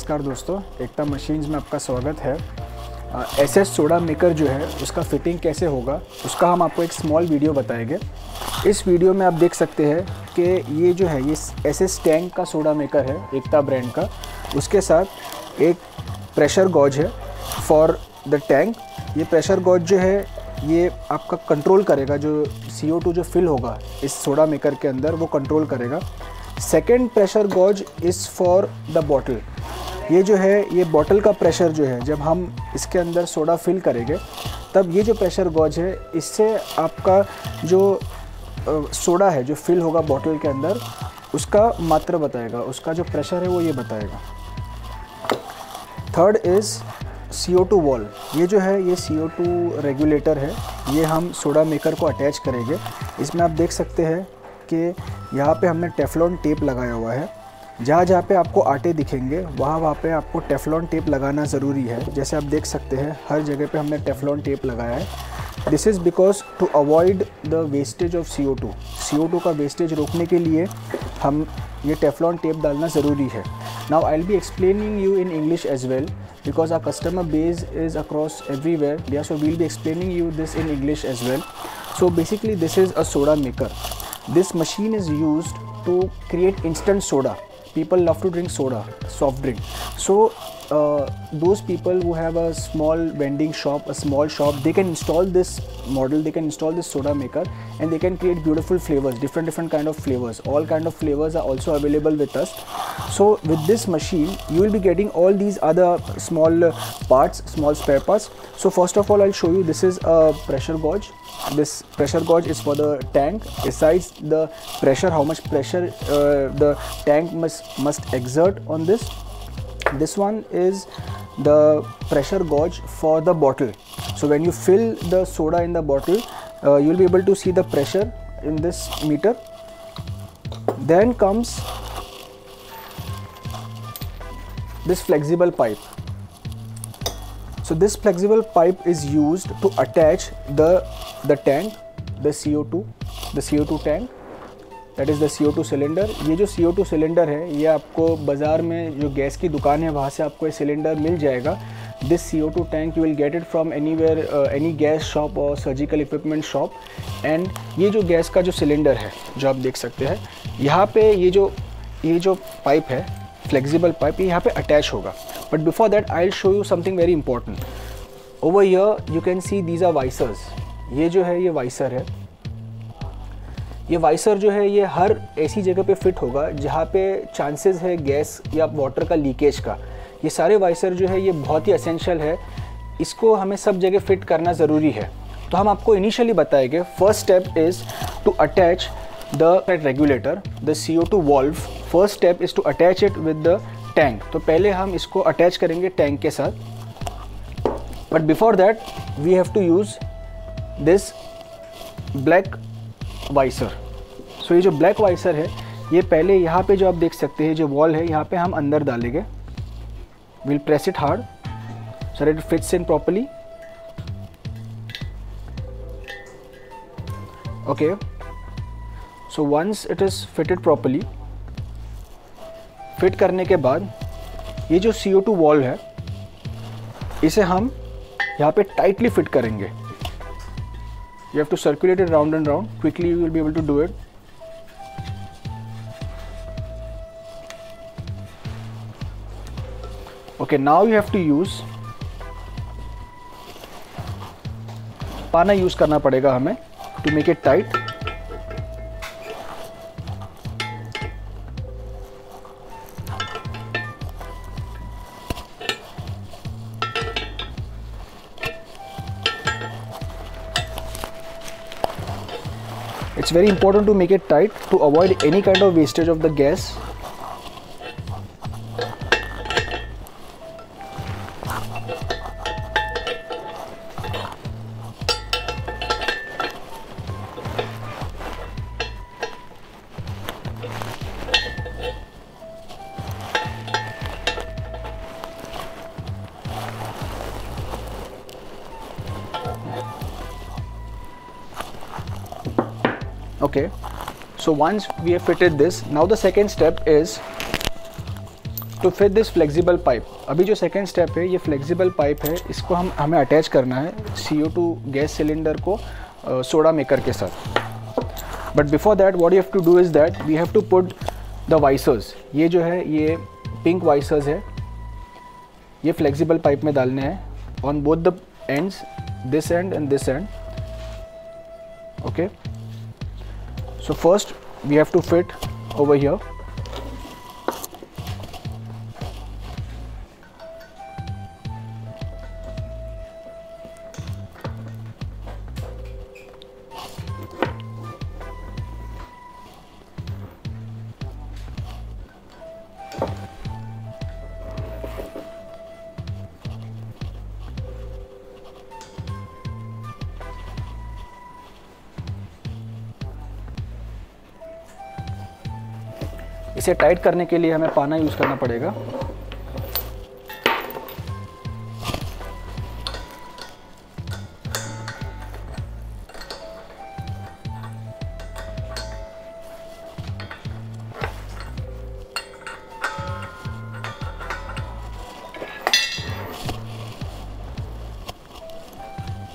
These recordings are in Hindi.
नमस्कार दोस्तों, एकता मशीन्स में आपका स्वागत है। एस एस सोडा मेकर जो है, उसका फिटिंग कैसे होगा, उसका हम आपको एक स्मॉल वीडियो बताएँगे। इस वीडियो में आप देख सकते हैं कि ये जो है, ये एस एस टैंक का सोडा मेकर है, एकता ब्रांड का। उसके साथ एक प्रेशर गॉज है फॉर द टैंक ये प्रेशर गॉज जो है, ये आपका कंट्रोल करेगा, जो सी जो फिल होगा इस सोडा मेकर के अंदर, वो कंट्रोल करेगा। Second pressure gauge is for the bottle ये जो है, ये बॉटल का प्रेशर जो है, जब हम इसके अंदर सोडा फिल करेंगे, तब ये जो प्रेशर गॉज है, इससे आपका जो सोडा है, जो फिल होगा बॉटल के अंदर, उसका मात्रा बताएगा। उसका जो प्रेशर है, वो ये बताएगा। Third is C O two valve ये जो है, ये सी ओ टू रेगुलेटर है। ये हम सोडा मेकर को अटैच करेंगे। इसमें आप देख सकते हैं कि यहाँ पे हमने टेफलॉन टेप लगाया हुआ है। जहाँ जहाँ पे आपको आटे दिखेंगे, वहाँ वहाँ पे आपको टेफलॉन टेप लगाना ज़रूरी है। जैसे आप देख सकते हैं, हर जगह पे हमने टेफलॉन टेप लगाया है। This is because to avoid the wastage of C O two C O two का वेस्टेज रोकने के लिए हम ये टेफलॉन टेप डालना ज़रूरी है। Now I'll be explaining you in English as well because our customer base is across everywhere या so we'll be explaining you this in English as well so basically this is a soda maker this machine is use to create instant soda people love to drink soda soft drink. So uh, those people who have a small vending shop a small shop they can install this model they can install this soda maker and they can create beautiful flavors different different kind of flavors. All kind of flavors are also available with us. So with this machine you will be getting all these other small parts small spare parts. So first of all i'll show you this is a pressure gauge this pressure gauge is for the tank. Besides the pressure how much pressure uh, the tank must must exert on this? This one is the pressure gauge for the bottle. So when you fill the soda in the bottle uh, you'll be able to see the pressure in this meter. Then comes this flexible pipe so, this flexible pipe is used to attach the the tank, the CO2 the CO2 tank that is the C O two cylinder ये जो सी ओ टू सिलेंडर है, ये आपको बाज़ार में जो गैस की दुकान है, वहाँ से आपको ये सिलेंडर मिल जाएगा। This C O two tank you will get it from anywhere any gas shop और सर्जिकल इक्विपमेंट शॉप एंड ये जो गैस का जो सिलेंडर है, जो आप देख सकते हैं, यहाँ पे ये जो ये जो पाइप है फ्लेक्सिबल पाइप ये यहाँ पे अटैच होगा. But before that I show you something very important over here you can see these are washers ये जो है, ये वाइसर है. ये वाइसर जो है, ये हर ऐसी जगह पे फिट होगा जहाँ पे चांसेस है गैस या वाटर का लीकेज का. ये सारे वाइसर जो है, ये बहुत ही असेंशियल है. इसको हमें सब जगह फिट करना ज़रूरी है. तो हम आपको इनिशियली बताएँगे first step is to attach the regulator, the CO2 valve, first step is to attach it with the tank. तो पहले हम इसको attach करेंगे टैंक के साथ But before that, we have to use this black वाइसर सो ये जो ब्लैक वाइसर है ये पहले यहाँ पे जो आप देख सकते हैं जो वॉल है यहाँ पे हम अंदर डालेंगे will press it hard so it fits in properly okay so once it is fitted properly fit करने के बाद, ये जो सी ओ टू वॉल्व है, इसे हम यहाँ पे टाइटली फिट करेंगे। You have to circulate it round and round quickly you will be able to do it okay, now you have to use पाना यूज़ करना पड़ेगा हमें to make it tight it's very important to make it tight to avoid any kind of wastage of the gas okay so once we have fitted this now the second step is to fit this flexible pipe अभी जो second step है ये flexible pipe है इसको हम हमें attach करना है CO2 गैस सिलेंडर को सोडा uh, मेकर के साथ but before that what you have to do is that we have to put the visors ये जो है ये pink visors है ये flexible pipe में डालने हैं on both the ends this end and this end okay so first we have to fit over here इसे टाइट करने के लिए हमें पाना यूज़ करना पड़ेगा।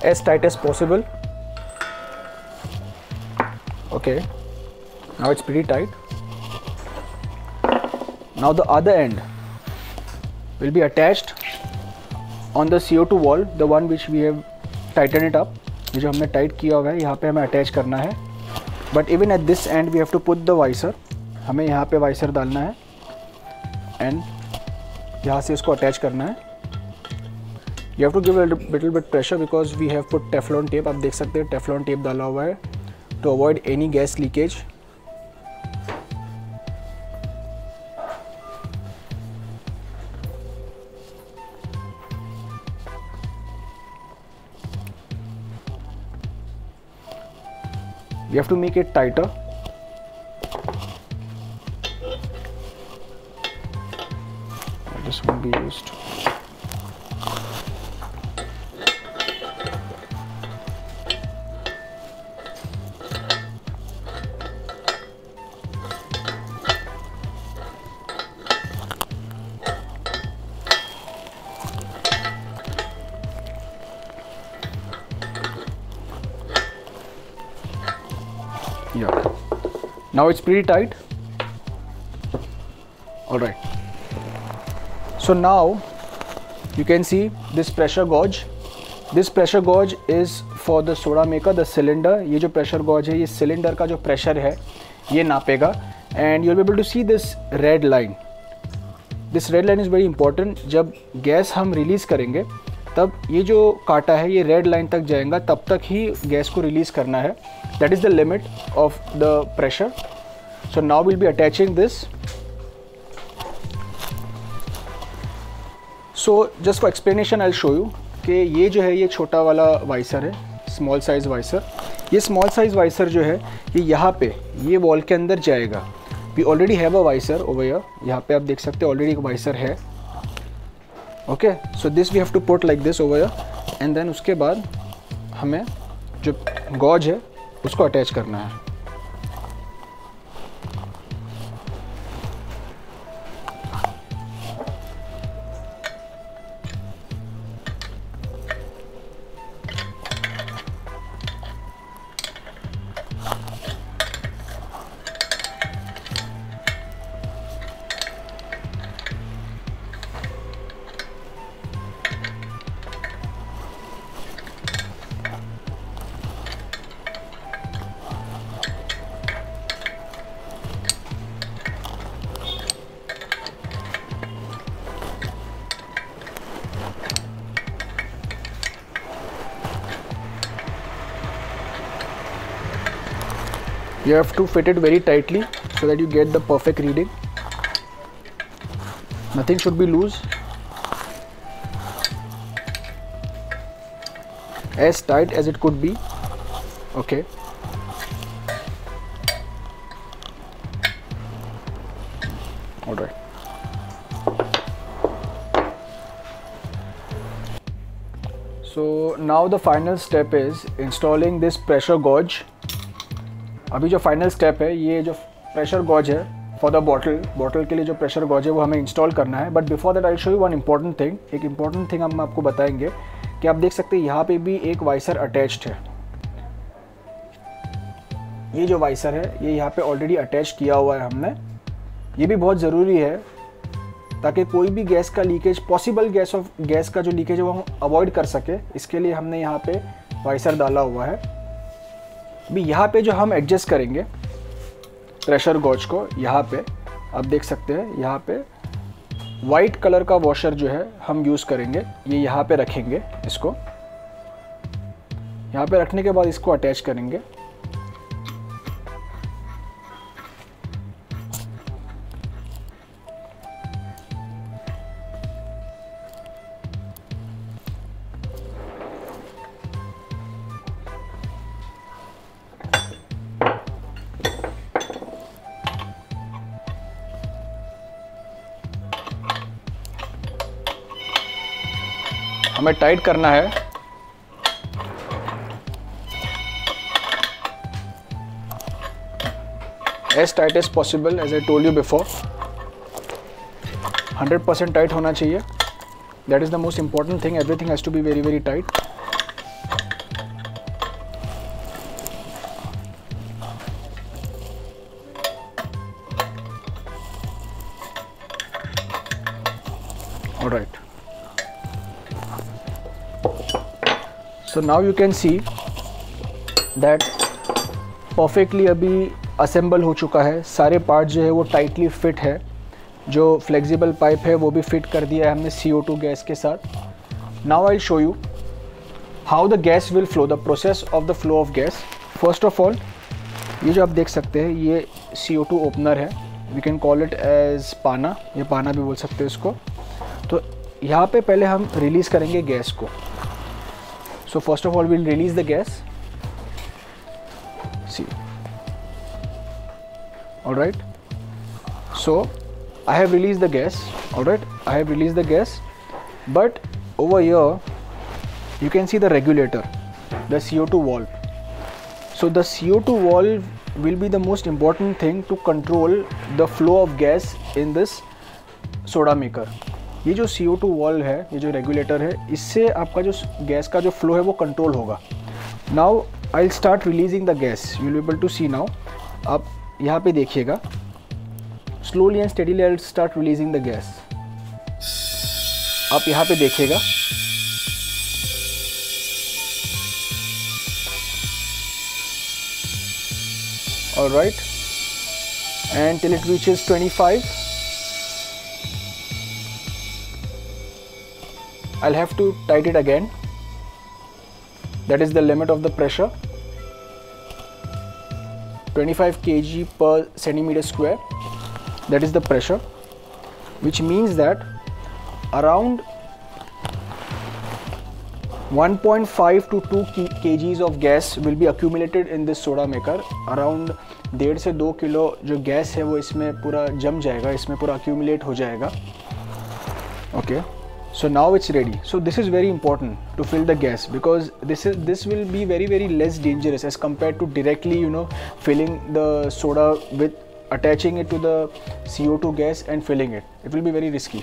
As tight as possible okay now it's very tight now the other end will be attached on the CO2 wall, the one which we have tightened it up ये जो हमने टाइट किया हुआ है, यहाँ पे हमें अटैच करना है। But even at this end we have to put the washer हमें यहाँ पे वाइसर डालना है। एंड यहाँ से इसको अटैच करना है। You have to give little bit pressure because we have put Teflon tape आप देख सकते हैं टेफलॉन टेप डाला हुआ है। To avoid any gas leakage you have to make it tighter now it's pretty tight all right so now you can see this pressure gauge this pressure gauge is for the soda maker the cylinder ये जो pressure gauge है ये cylinder का जो pressure है ये नापेगा and you'll be able to see this red line this red line is very important जब गैस हम रिलीज़ करेंगे तब ये जो काटा है, ये रेड लाइन तक जाएगा, तब तक ही गैस को रिलीज़ करना है। That is the limit of the pressure so now will be attaching this so just for explanation I show you कि ये जो है, ये छोटा वाला वाइसर है स्मॉल साइज़ वाइसर ये स्मॉल साइज़ वाइसर जो है, ये यहाँ पे, ये वॉल के अंदर जाएगा। We already have a washer over यहाँ पे आप देख सकते हैं ऑलरेडी एक वाइसर है। Okay so this we have to put like this over and then उसके बाद हमें जो गॉज है, उसको अटैच करना है। You have to fit it very tightly so that you get the perfect reading. Nothing should be loose. As tight as it could be. Okay. All right. So now the final step is installing this pressure gauge अभी जो फाइनल स्टेप है, ये जो प्रेशर गॉज है फॉर द बॉटल बॉटल के लिए जो प्रेशर गॉज है, वो हमें इंस्टॉल करना है. But before that I show you one important thing एक इंपॉर्टेंट थिंग हम आपको बताएँगे कि आप देख सकते हैं यहाँ पे भी एक वाइसर अटैच्ड है. ये जो वाइसर है, ये यहाँ पे ऑलरेडी अटैच किया हुआ है हमने. ये भी बहुत ज़रूरी है ताकि कोई भी गैस का leakage possible gas of gas का जो लीकेज है, वो हम अवॉइड कर सके. इसके लिए हमने यहाँ पे वाइसर डाला हुआ है. अभी यहाँ पे जो हम एडजस्ट करेंगे प्रेशर गॉज को, यहाँ पे, आप देख सकते हैं, यहाँ पे वाइट कलर का वॉशर जो है, हम यूज़ करेंगे, ये यहाँ पे रखेंगे इसको। यहाँ पे रखने के बाद इसको अटैच करेंगे। हमें टाइट करना है। As tight as possible as I told you before 100% tight होना चाहिए। That is the most important thing everything has to be very very tight now you can see that perfectly अभी असेंबल हो चुका है। सारे पार्ट जो है वो टाइटली फिट है। जो फ्लेक्सिबल पाइप है, वो भी फिट कर दिया है हमने CO2 गैस के साथ। Now I show you how the gas will flow the process of the flow of gas first of all ये जो आप देख सकते हैं, ये CO2 ओपनर है। We can call it as पाना। ये पाना भी बोल सकते हैं इसको। तो यहाँ पे पहले हम रिलीज़ करेंगे गैस को। So first of all we'll release the gas. See. All right. So I have released the gas. All right. I have released the gas. But over here you can see the regulator the CO2 valve. So the CO2 valve will be the most important thing to control the flow of gas in this soda maker ये जो सी ओ टू वॉल है, ये जो रेगुलेटर है, इससे आपका जो गैस का जो फ्लो है वो कंट्रोल होगा। Now I start releasing the gas you able to see now आप यहाँ पे देखिएगा। Slowly and steadily I start releasing the gas आप यहाँ पे देखिएगा। All right. And till it reaches 25 I'll have to tight it again that is the limit of the pressure 25 kg per centimeter square that is the pressure which means that around 1.5 to 2 kgs of gas will be accumulated in this soda maker around डेढ़ से दो किलो जो गैस है वो इसमें पूरा जम जाएगा इसमें पूरा accumulate हो जाएगा okay okay so now it's ready. So this is very important to fill the gas because this is this will be very very less dangerous as compared to directly you know filling the soda with attaching it to the CO2 gas and filling it. It will be very risky